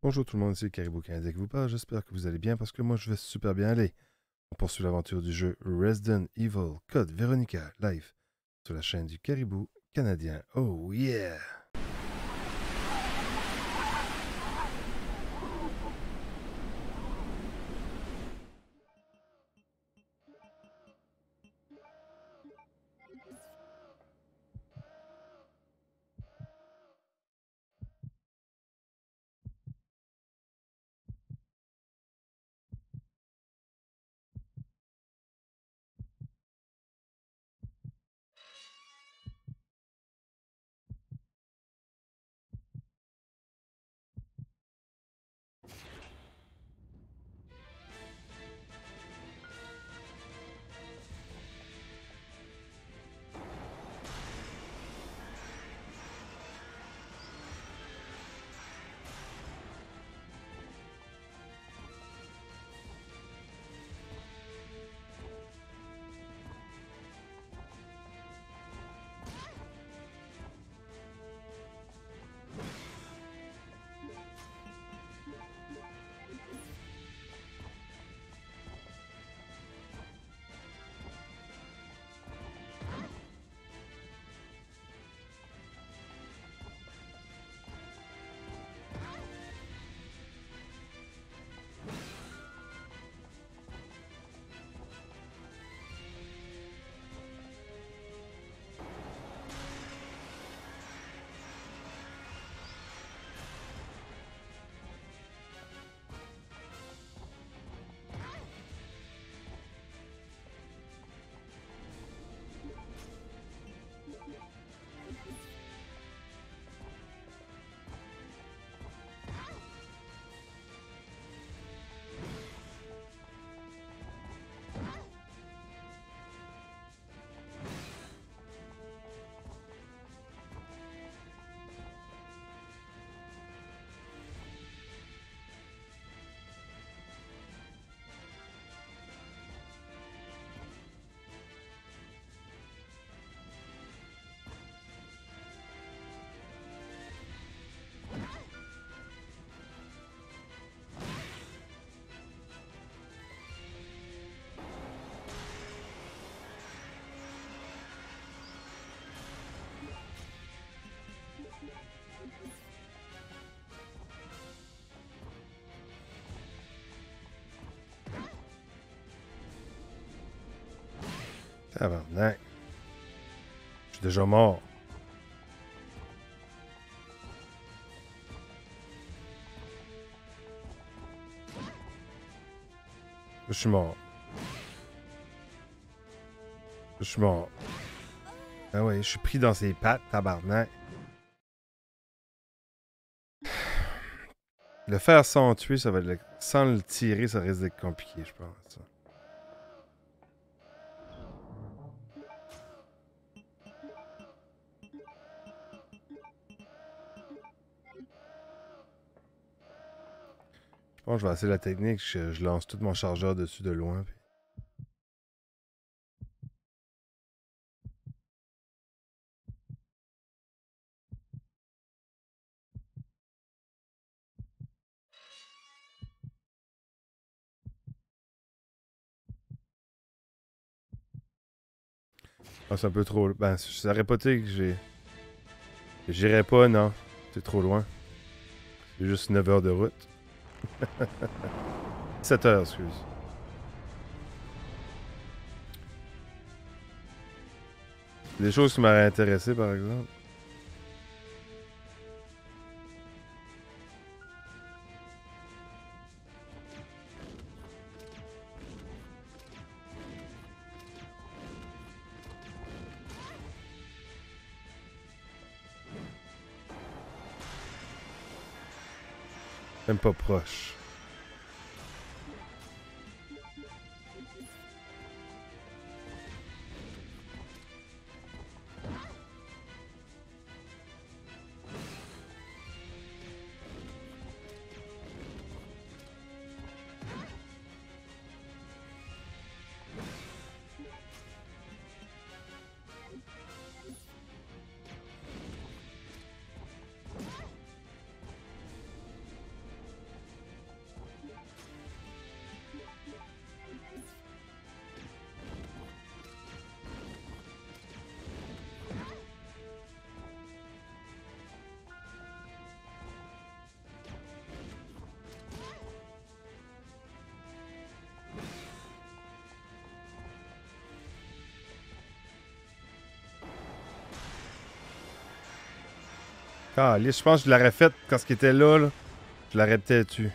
Bonjour tout le monde, c'est Caribou Canadien qui vous parle. J'espère que vous allez bien parce que moi je vais super bien aller. On poursuit l'aventure du jeu Resident Evil Code Veronica live sur la chaîne du Caribou Canadien. Oh yeah! Tabarnak. Je suis déjà mort. Je suis mort. Je suis mort. Ah ouais, je suis pris dans ses pattes, tabarnak. Le faire sans tuer, ça va. Sans le tirer, ça risque d'être compliqué, je pense. Bon, je vais essayer la technique. Je, lance tout mon chargeur dessus de loin. Ah, c'est un peu trop. Ben, je savais pas que j'ai. J'irai pas, non. C'est trop loin. C'est juste 9 heures de route. 7 heures, excuse. Des choses qui m'auraient intéressé, par exemple. Même pas proche. Je pense que je l'aurais fait quand ce qui était là, là. Je l'aurais peut-être tué.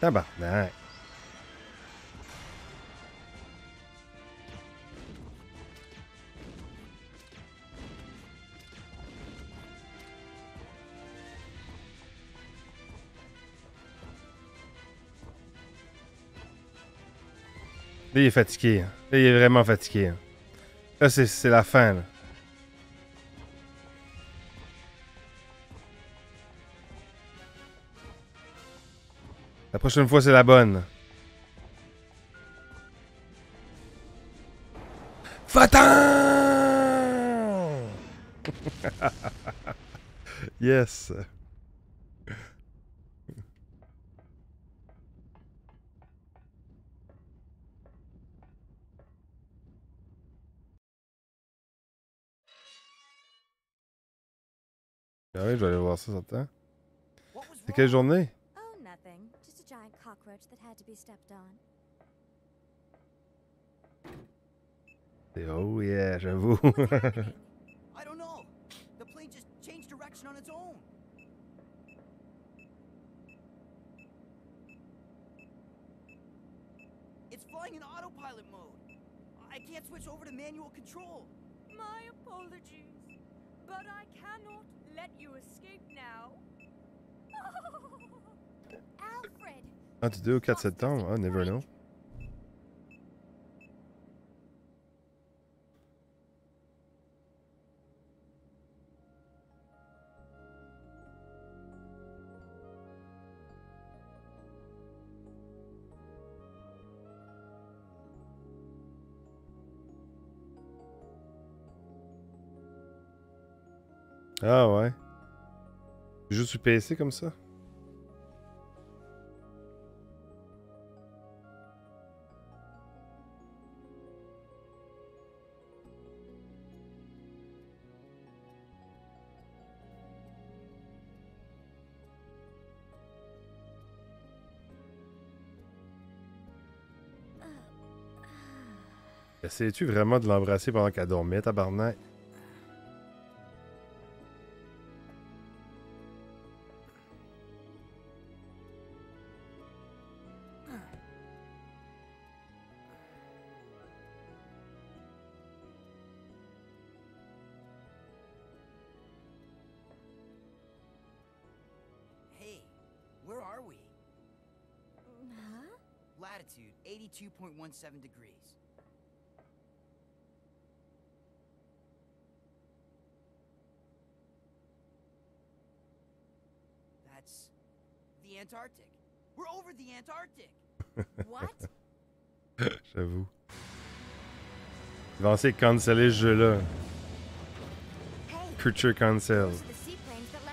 Tabarnak. Là, il est fatigué. Hein. Là, il est vraiment fatigué. Hein. Là, c'est la fin. Là. La prochaine fois, c'est la bonne. Fatan! yes. Ah oui, je vais aller voir ça, ça C'est quelle journée? Stepped on. Oh yeah, j'avoue. I don't know. The plane just changed direction on its own. It's flying in autopilot mode. I can't switch over to manual control. My apologies, but I cannot let you escape now. Alfred, Ah, du 2 au 4 septembre? Ah, never know. Ah ouais. Juste sur PC comme ça? Essayais-tu vraiment de l'embrasser pendant qu'elle dormait, tabarnak? Hey, where are we? Huh? Latitude 82.17 degrees. Antarctic. We're over the Antarctic. What? J'avoue. Ils vont essayer de canceller ce jeu-là. Culture cancel.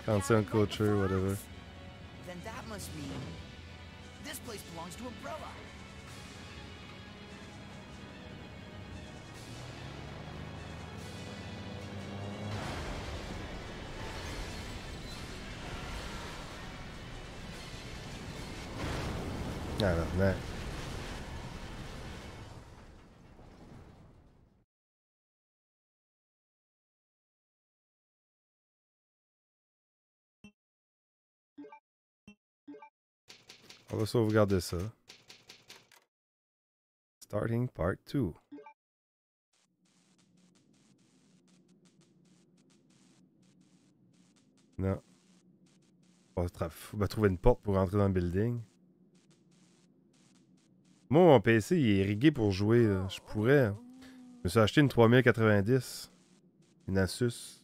Cancel culture, whatever. Then that must mean this place belongs to Umbrella. On va sauvegarder ça. Starting part 2. Non. On va trouver une porte pour rentrer dans le building. Moi, mon PC, il est rigué pour jouer. Je pourrais. me suis acheté une 3090. Une Asus.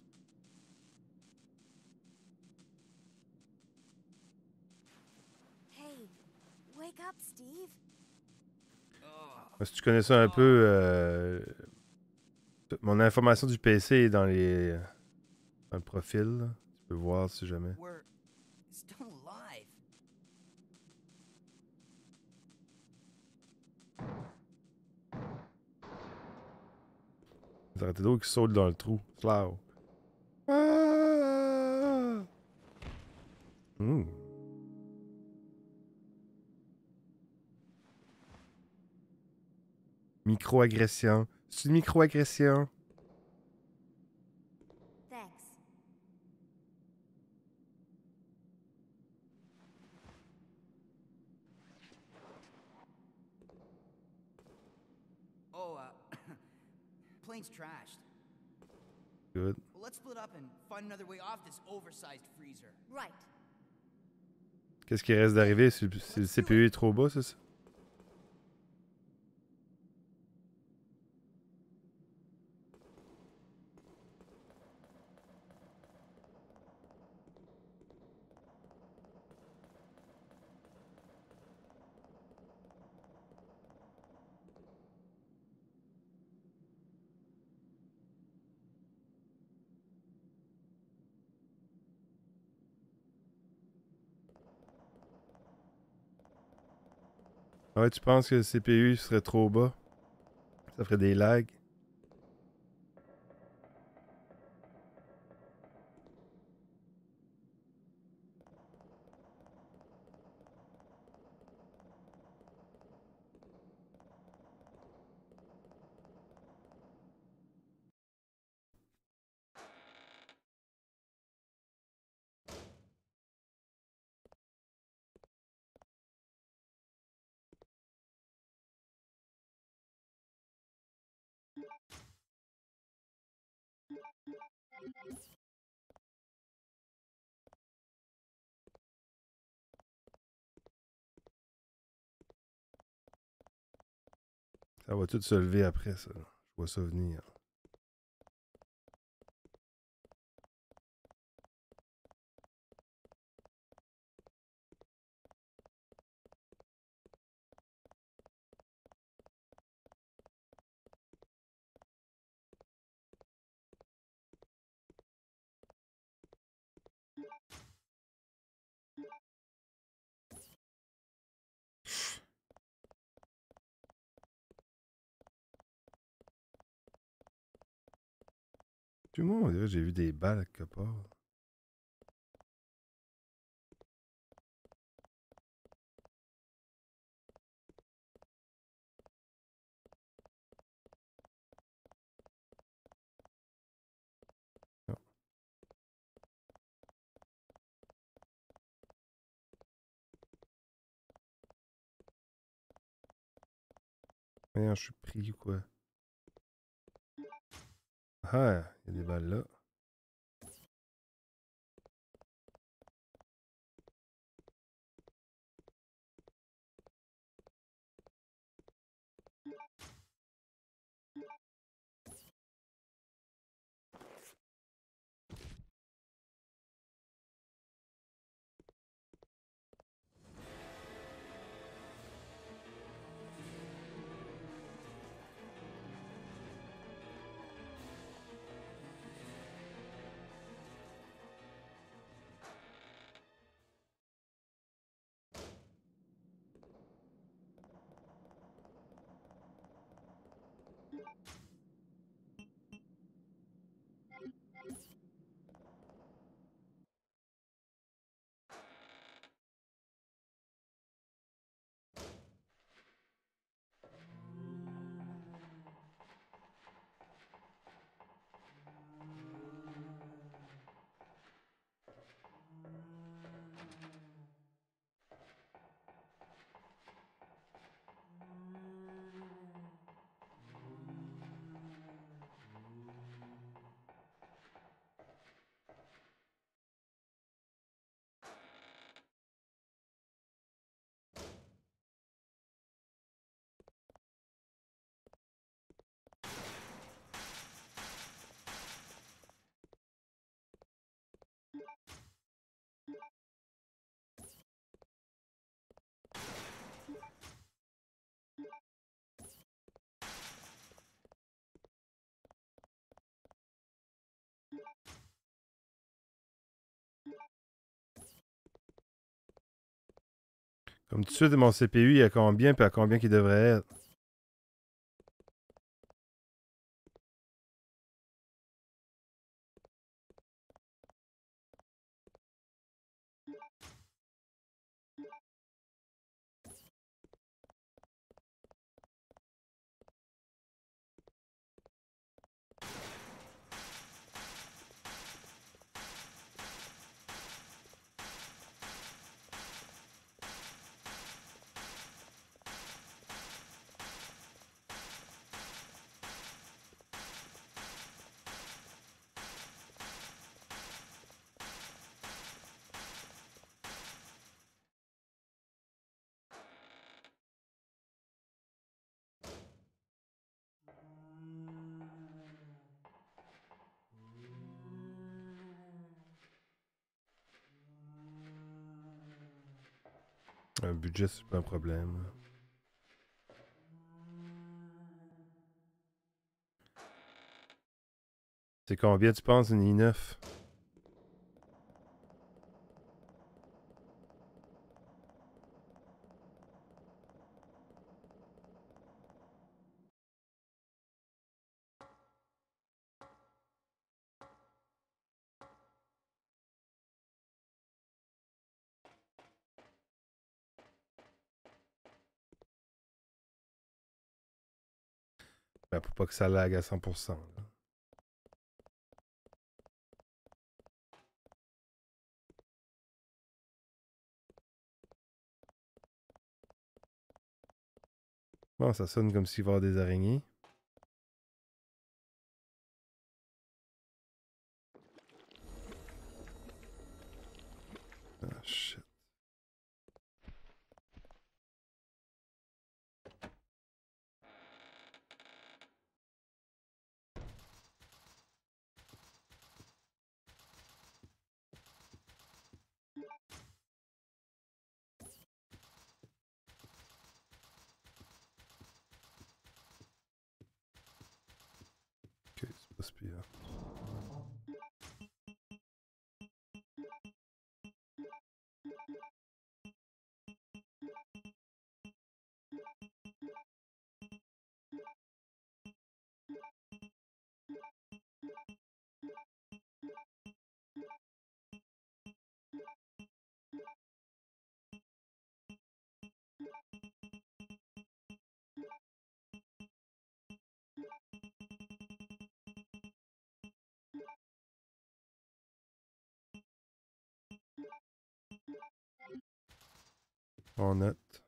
Hey, wake up, Steve. Ugh. Si tu connais ça un peu, euh, mon information du PC est dans les dans le profil. là. Tu peux voir si jamais. Arrêtez d'eau qui saute dans le trou. Slow. Ah! Ouh. Microagression. C'est une microagression. Oh, uh, plane's trashed. Good. Well, let's split up and find another way off this oversized freezer. Right. Qu'est-ce qui reste d'arriver? Si, le- si le CPU est trop bas, c'est ça? Ouais, tu penses que le CPU serait trop bas? Ça ferait des lags? Ça va tout se lever après, ça. Je vois ça venir. J'ai vu des balles quelque part. Je suis pris ou quoi? Ah, des balles là. Comme tout de suite, mon CPU, il a combien, puis à combien qu'il devrait être? Un budget, c'est pas un problème. C'est combien tu penses une i9? Pour pas que ça lag à 100%. là. Bon, ça sonne comme s'il va y des araignées. Ah, shit. On note.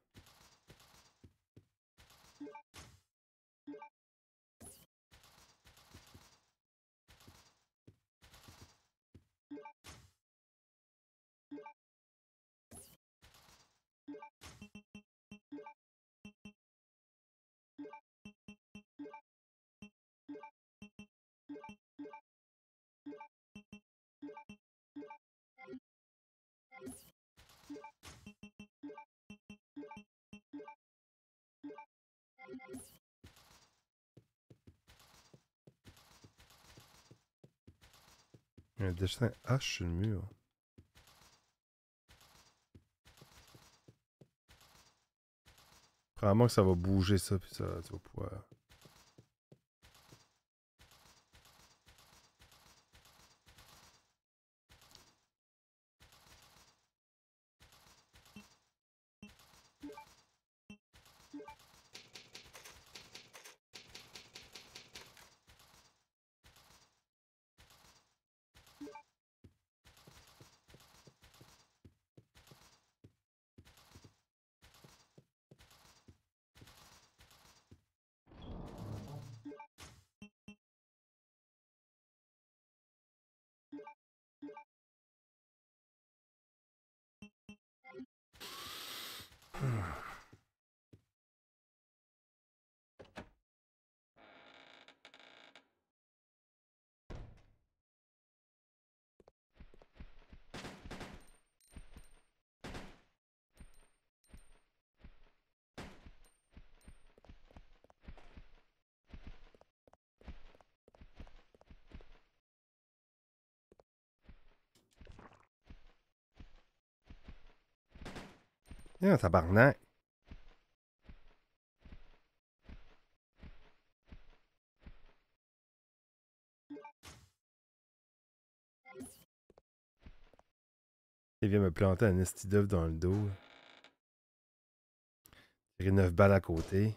Il y a un dessin H sur le mur. Probablement que ça va bouger ça, puis ça, tu vas pouvoir. Viens, tabarnak. Il vient me planter un esti d'œuf dans le dos. Tirer neuf balles à côté.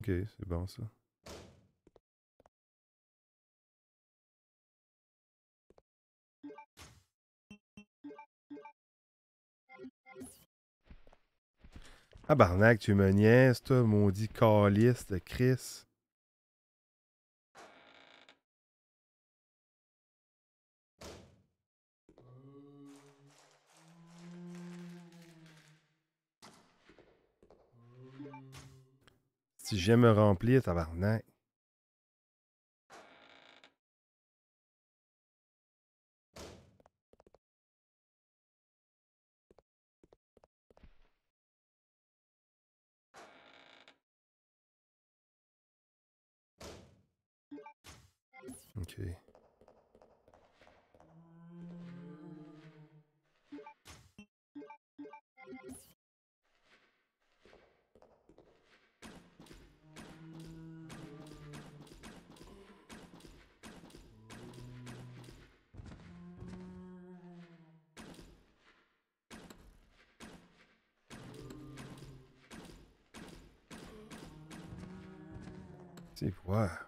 Ok, c'est bon ça. Ah barnac, tu me niaises, toi, maudit calice de Chris. Si je viens me remplir, tabarnak. Ok. C'est quoi? Pas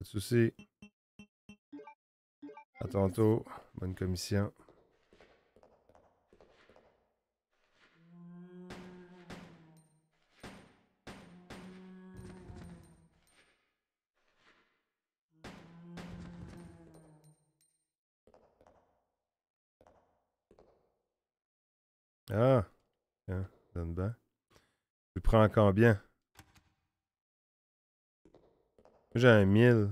de soucis. À tantôt. Bonne commission. Prends combien? J'ai un 1000.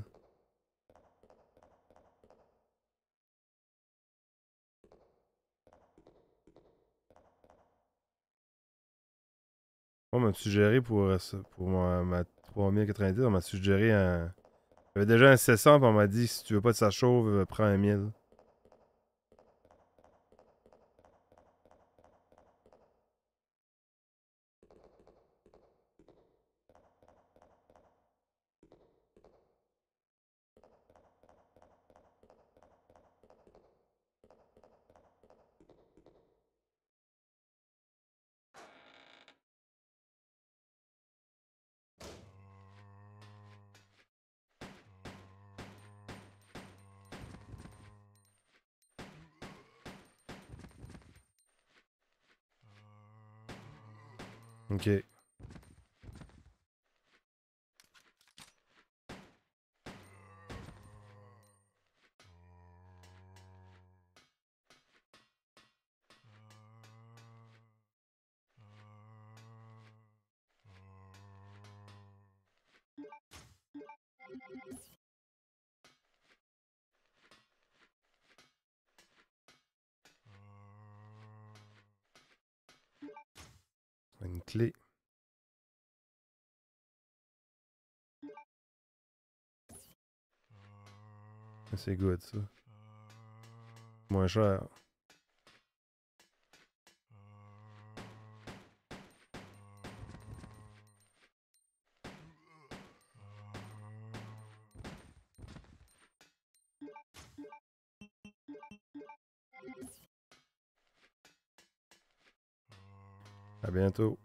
On m'a suggéré pour, euh, ça- ma, ma 3090, on m'a suggéré un. J'avais déjà un 700, puis on m'a dit si tu veux pas de sa chauve, euh, prends un 1000. Clé. C'est good ça. Moins cher. À bientôt.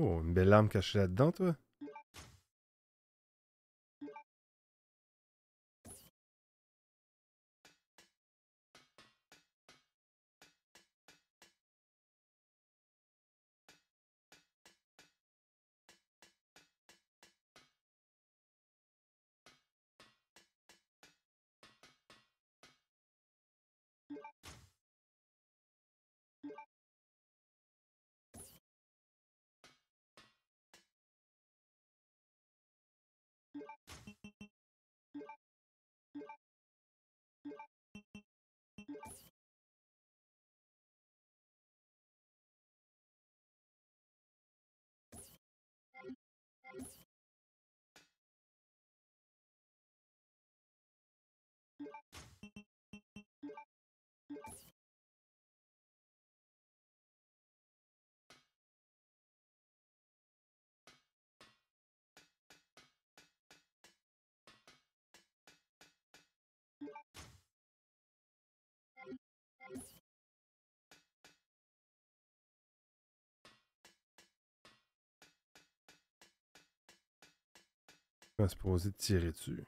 Oh, une belle arme cachée là-dedans, toi? On va se poser de tirer dessus.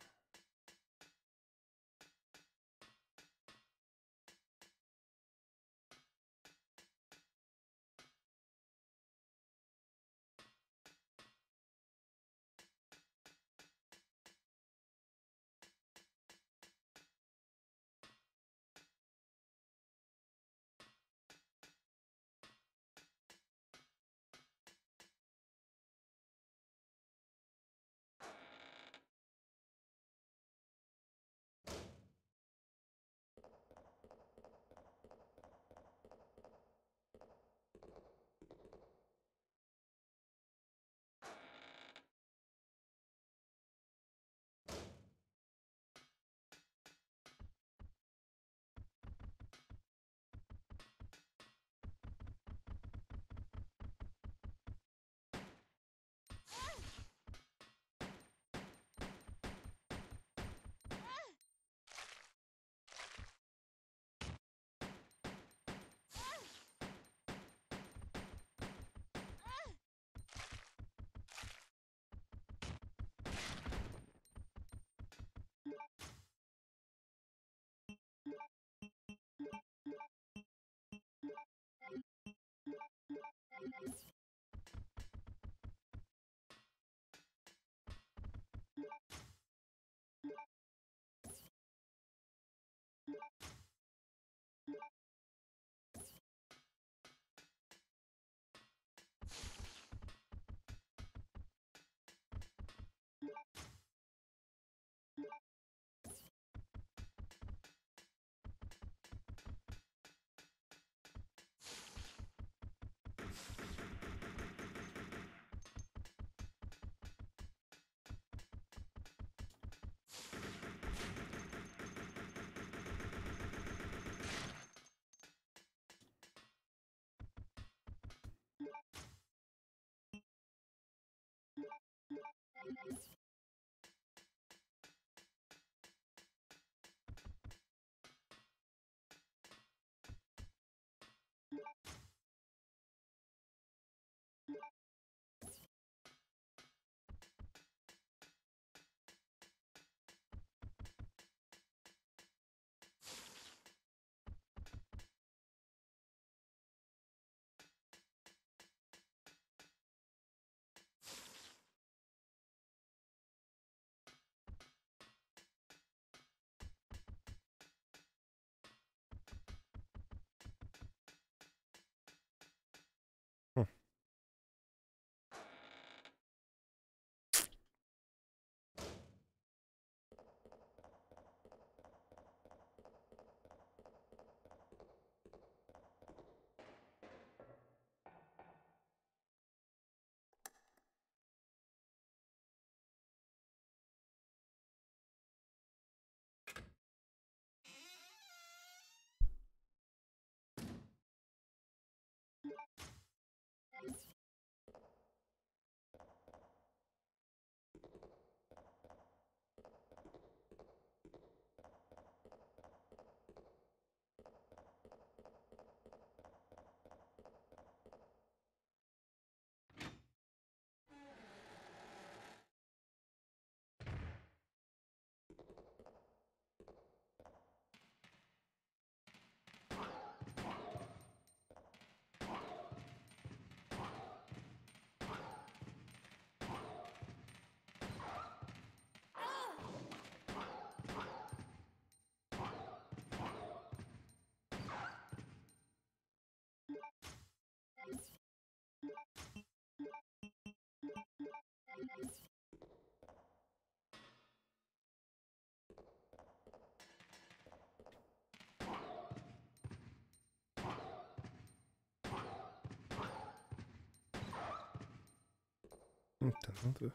Entonces.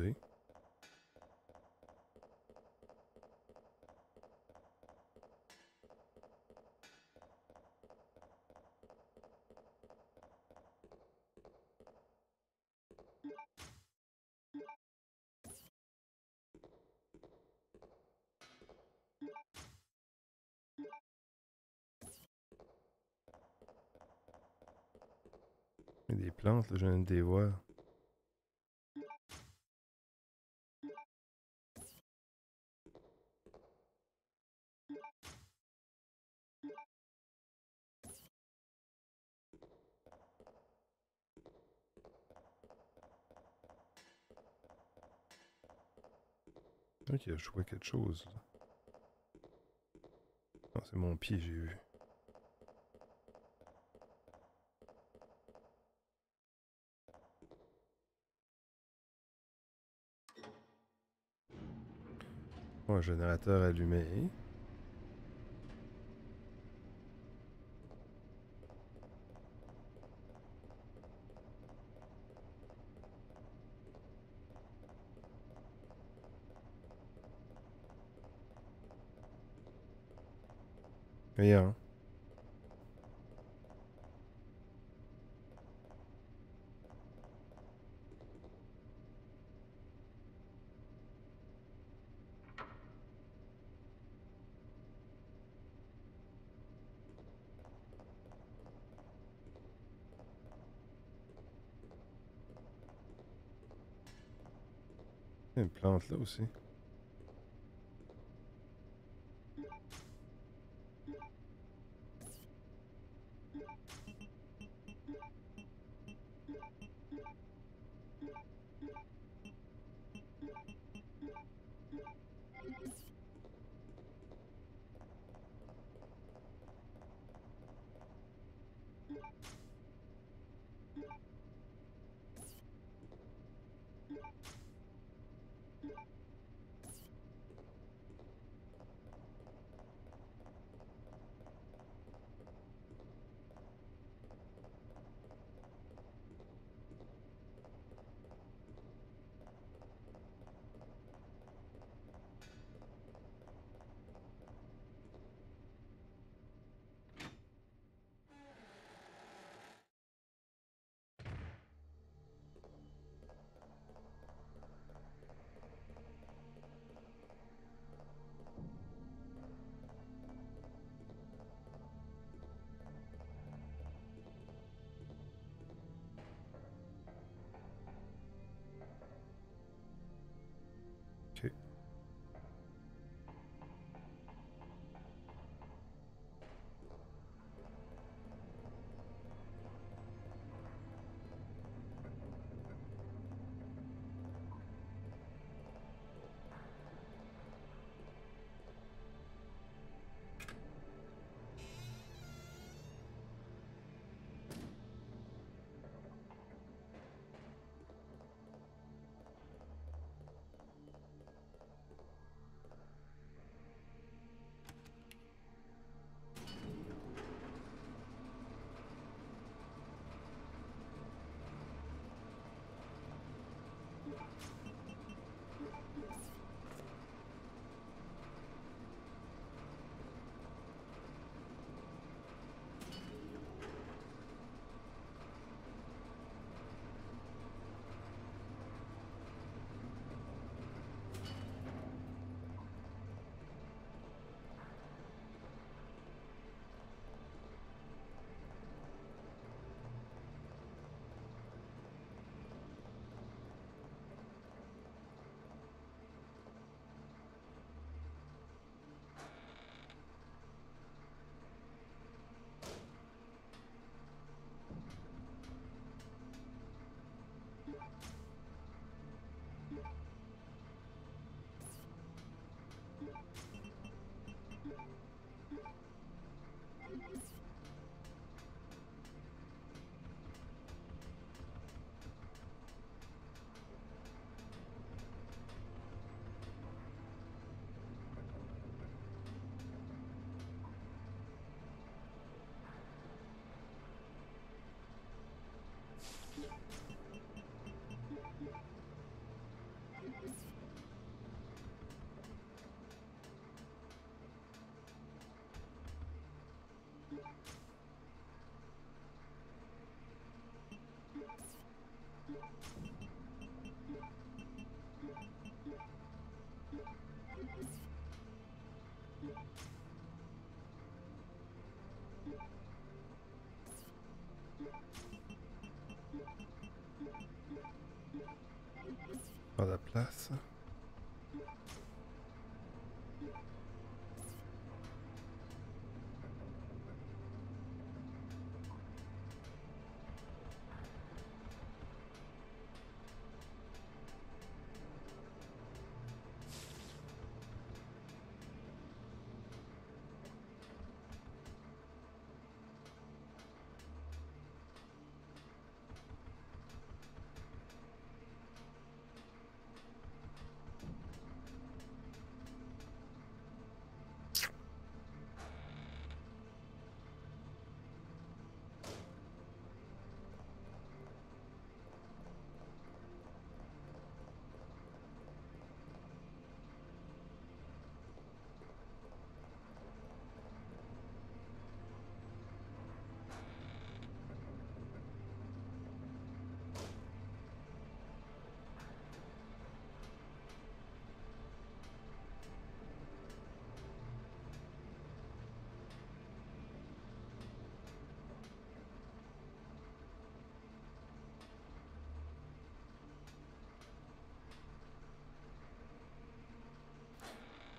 A des plantes, là, je viens de les voir. Ok, je vois quelque chose. Non, c'est mon pied, j'ai vu. Bon, générateur allumé. Rien. Il y a une plante là aussi. Prends la place.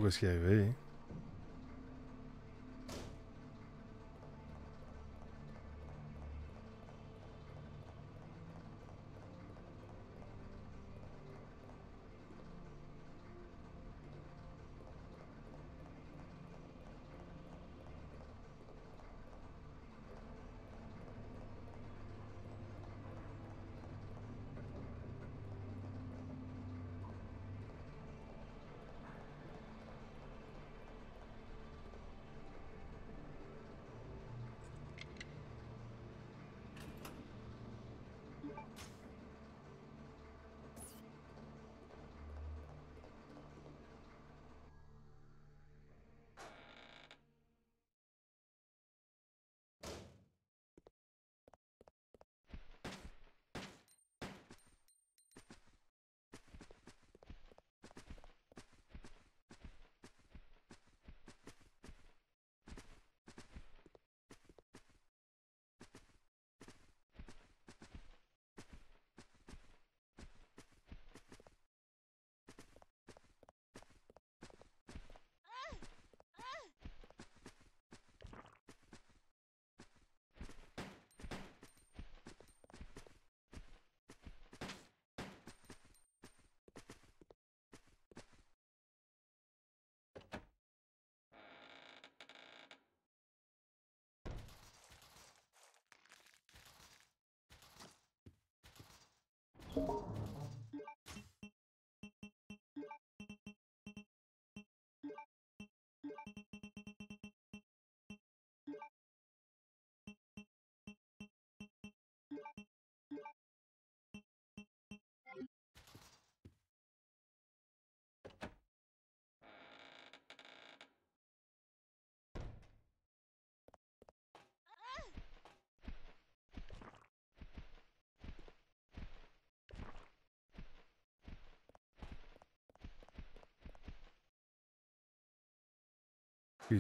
Où est-ce qu'il hein?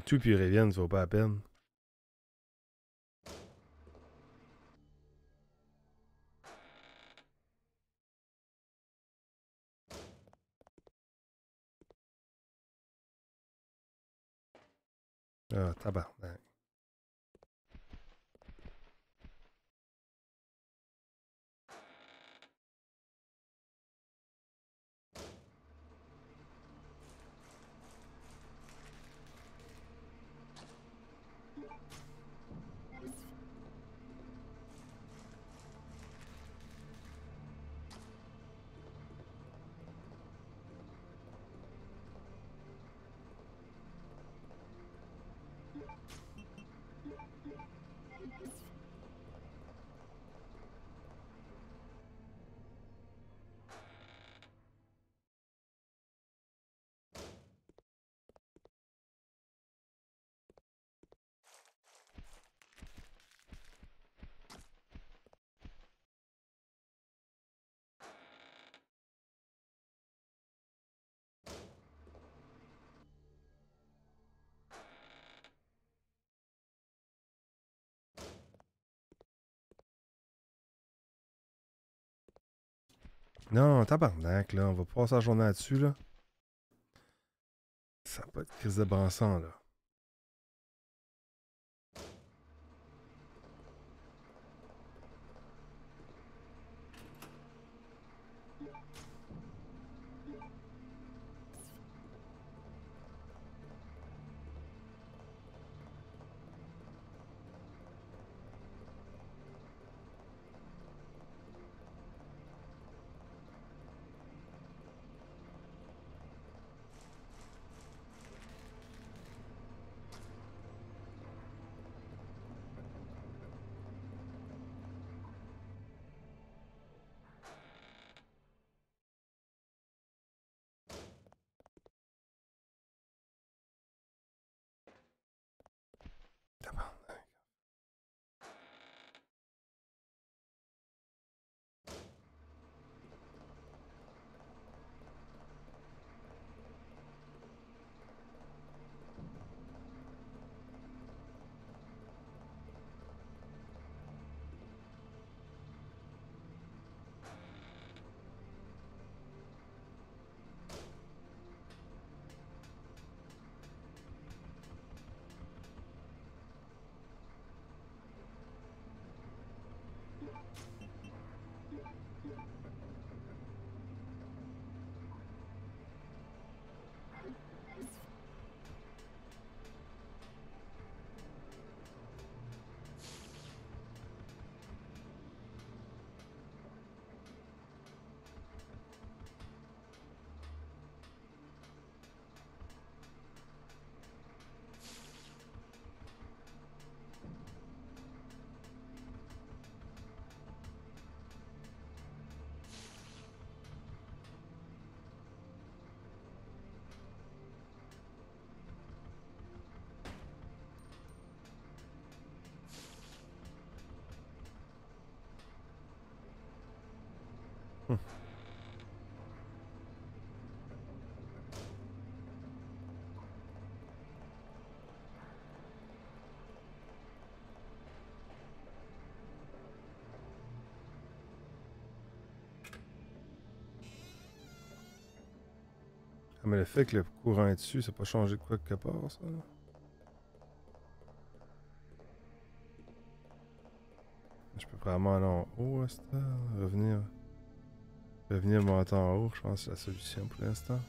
Tout, puis reviennent, ça vaut pas la peine. Ah. Non, tabarnak, là. On va passer la journée là-dessus, là. Ça va pas être crise de bon là. Ah, mais le fait que le courant est dessus, ça n'a pas changé de quoi que part, ça? Je peux vraiment aller en haut à ce temps, revenir. Revenir monter en haut, je pense c'est la solution pour l'instant.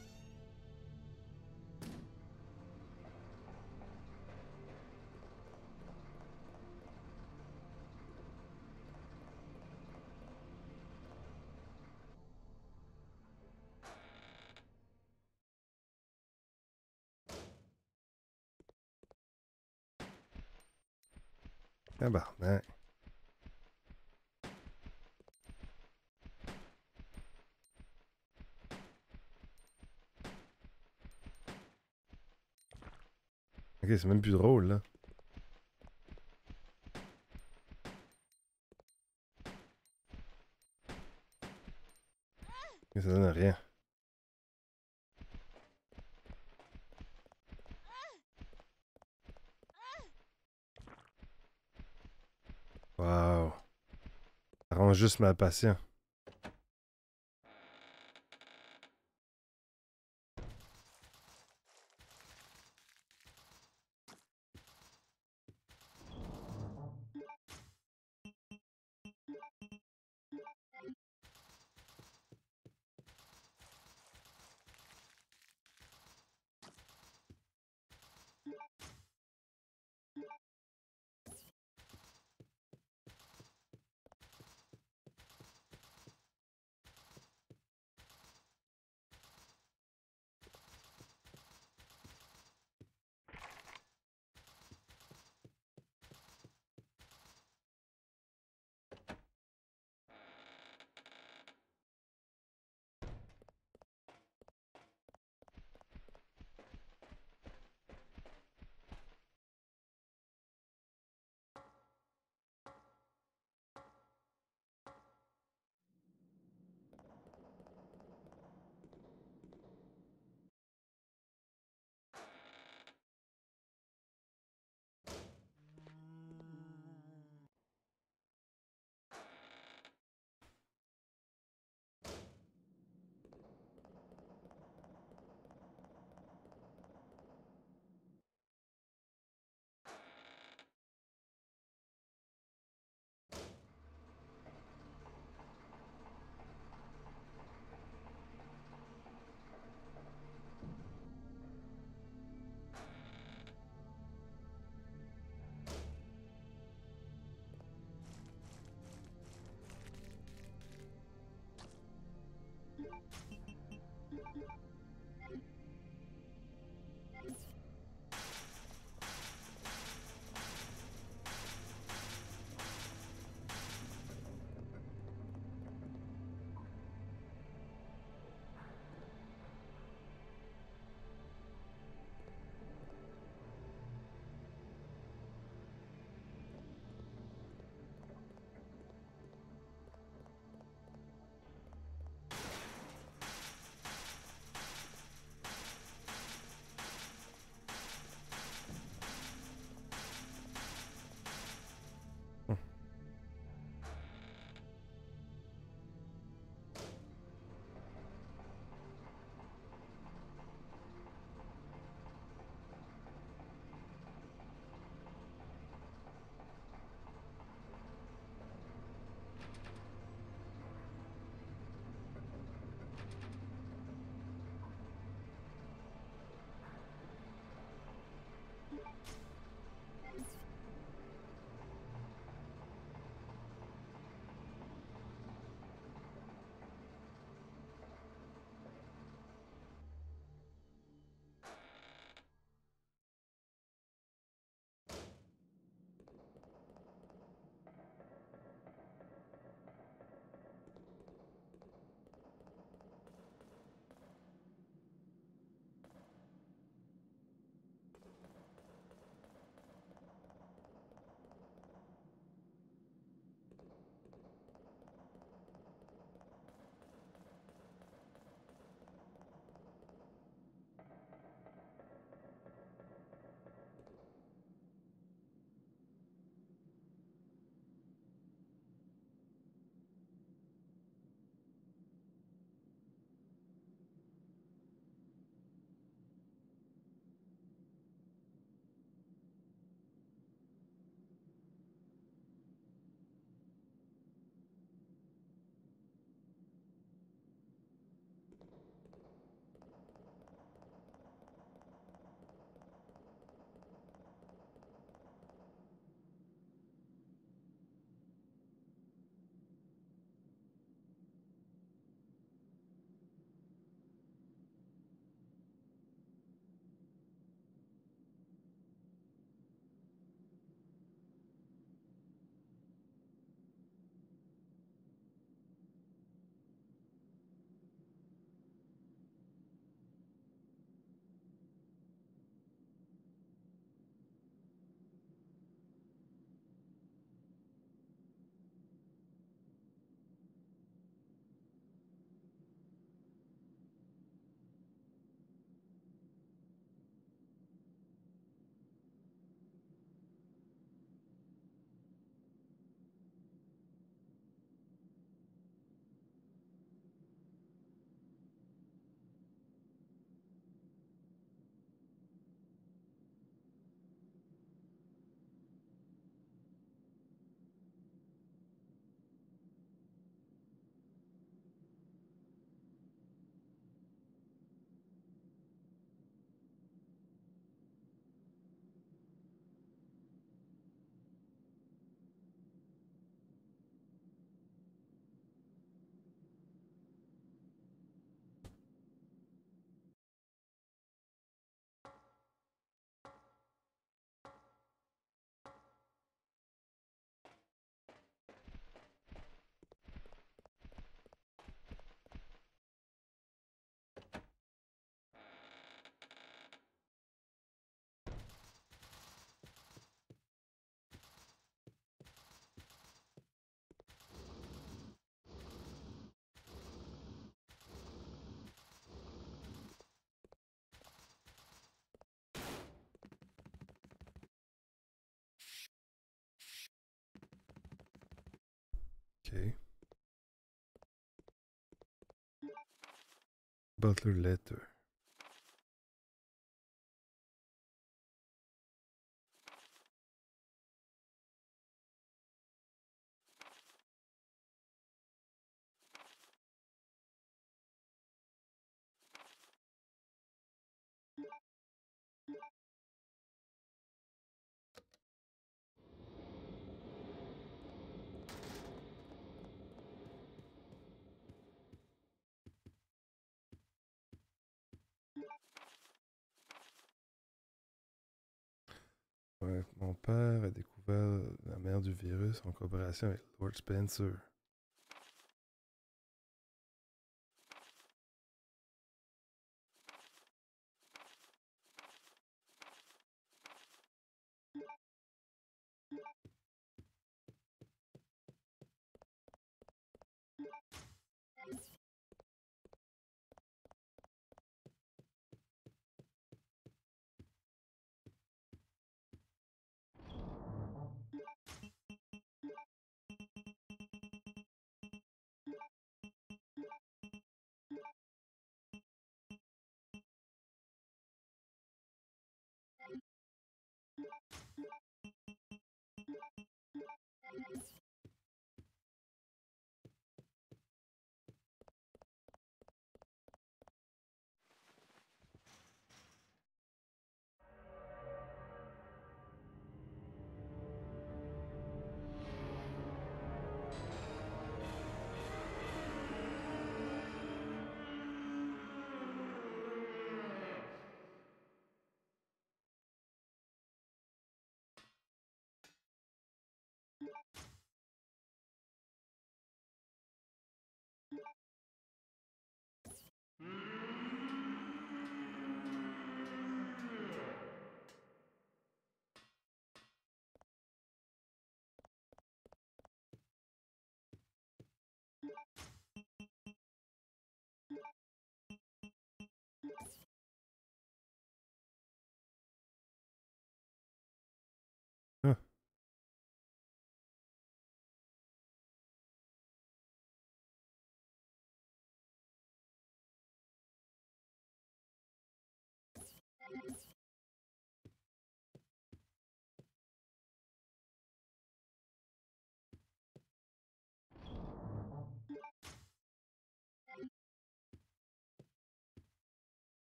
Tabarnak. Ok, c'est même plus drôle, là. Ok, ça donne rien. Wow. Ça rend juste mal patient. OK. Butler letter. Mon père a découvert la mère du virus en coopération avec Lord Spencer.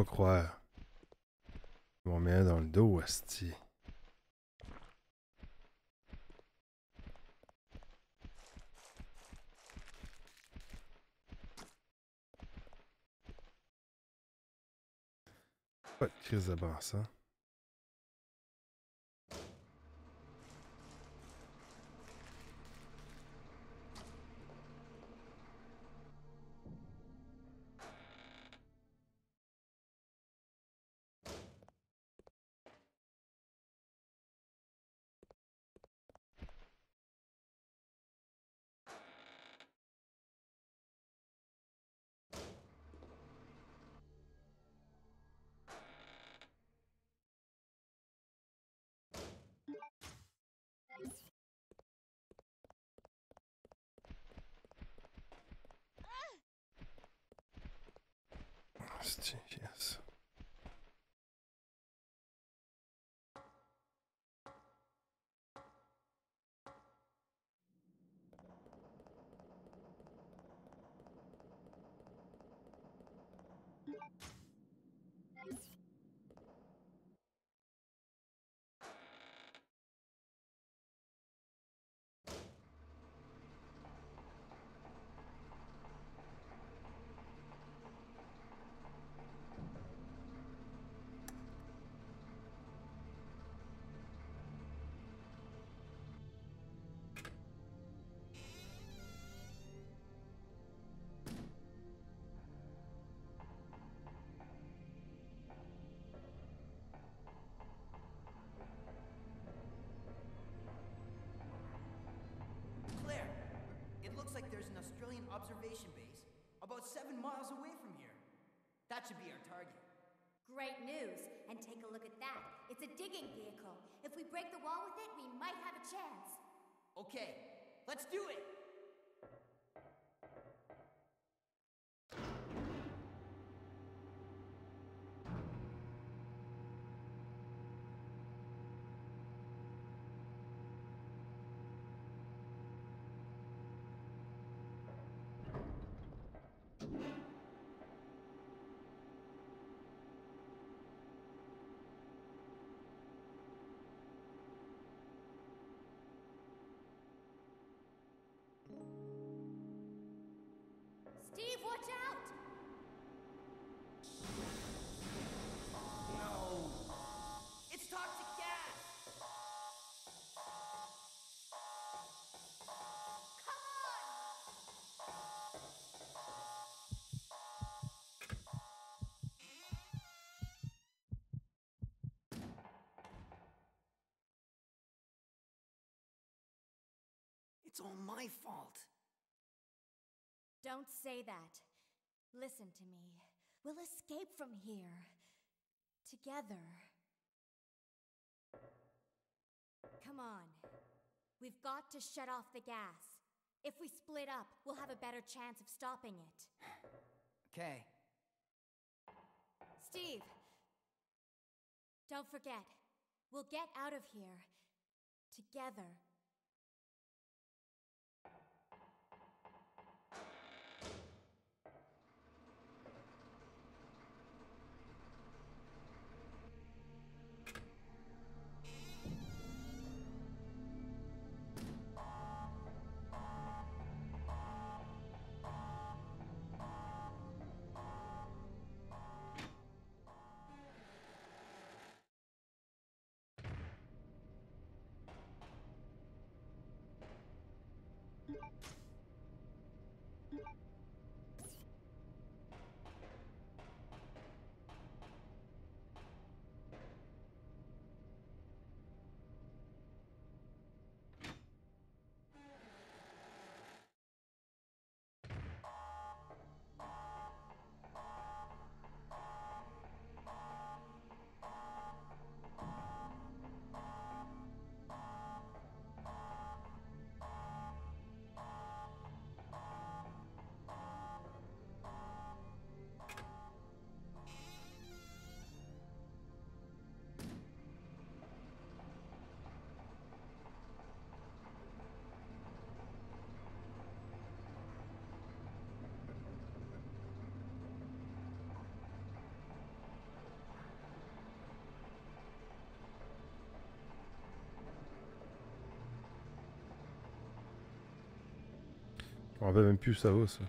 Pas croire. Ils m'ont mis un dans le dos, asti. Pas de crise de bon sens. Yes. seven miles away from here. That should be our target. Great news! And take a look at that. It's a digging vehicle. If we break the wall with it, we might have a chance. Okay, let's do it! It's all my fault. Don't say that. Listen to me. We'll escape from here. Together. Come on. We've got to shut off the gas. If we split up, we'll have a better chance of stopping it. Okay. Steve! Don't forget, we'll get out of here. Together. Me rappelle même plus ça vaut ça.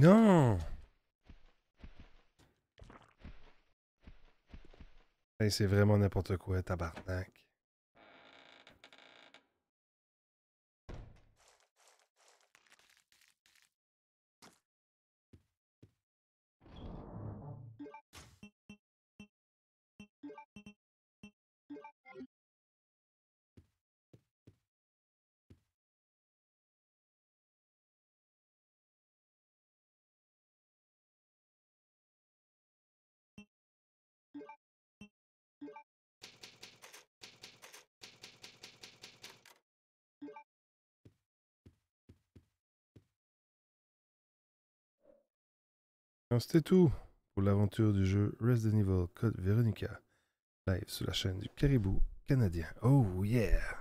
Non! C'est vraiment n'importe quoi, tabarnak. C'était tout pour l'aventure du jeu Resident Evil Code Veronica, live sur la chaîne du Caribou canadien. Oh yeah!